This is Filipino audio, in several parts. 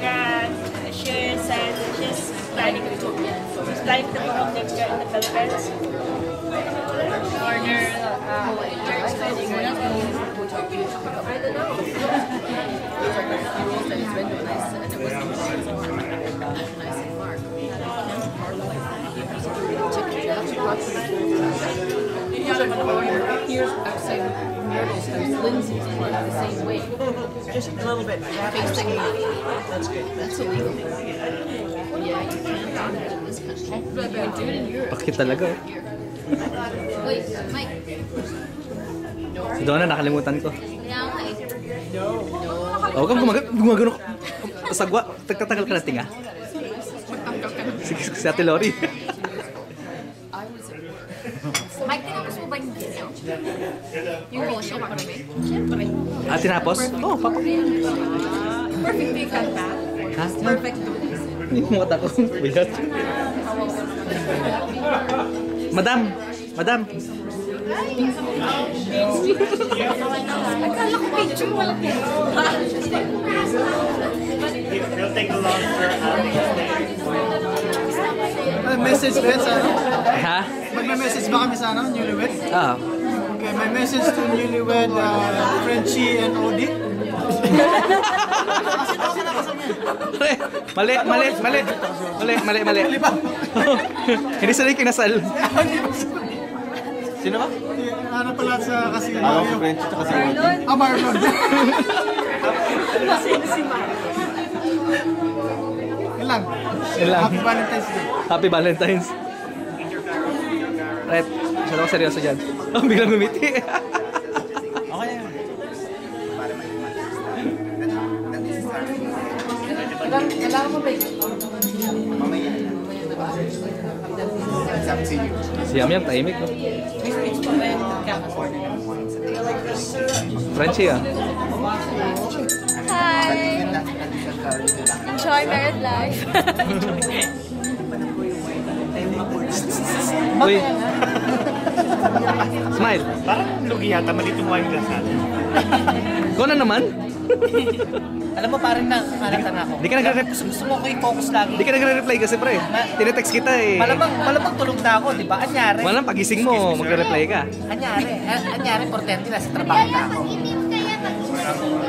Yeah, she said she's planning to she's planning to put up the, the Philippines Here's outside Myrtle's house, Lindsay's in the same way. Just a little bit. Facing me. That's good. That's illegal. Yeah, you can't do it in this country. But you can do it in Europe. Bakit talaga? oh. Wait, Mike. Si Donna, nakalimutan ko. Eh. Kang gumag gumagano. Sagwa, tagtatagal ka na tinga. Sige, si Ate Lori. Mike, tinapos mo ba yung video? Yung motion para me? Siyempre. Ah, tinapos? Oo, oh, papa. Perfect day ka ba? Ha? Perfect. Yung mata ko. Bigat. Madam! Madam! Akala ko picture mo lang May message ba sa ano? Ha? Magme-message ba kami sa ano? Newlywed? Ah. Okay, may message to newlywed uh, Frenchie and Odie. Mali, mali, mali, mali, mali, mali, mali. Hindi sila yung kinasal. Sino ba? Ano pala sa kasi Ako si Frenchie tsaka si Marlon. Ah, Marlon. Yun lang. Yun lang. Happy Valentine's Day. Happy Valentine's. Right, masyado ako seryoso dyan. Oh, biglang gumiti. Okay na yun. Kailangan mo ba It's up to you. si Yam Yam, tahimik. No? Frenchie ah. Enjoy married life. Uy. Smile. Parang lugi yata mali itong wine glass natin. Ikaw na naman. Alam mo, parang nakakalata na ako. Di ka nagre- Gusto, gusto mo ko i-focus lagi. Hindi ka nagre-reply kasi pre. Tinetext kita eh. Malamang, malamang tulog na ako, di ba? Anyari. Walang pagising mo, magre-reply ka. Anyari. A- Anyari, portente na sa trabaho na ako.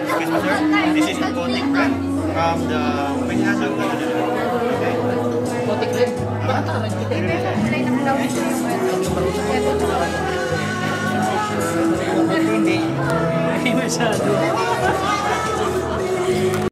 Excuse me, sir. This is the Gothic brand from the Manhattan. Botik rin. Bakit ako nagkita?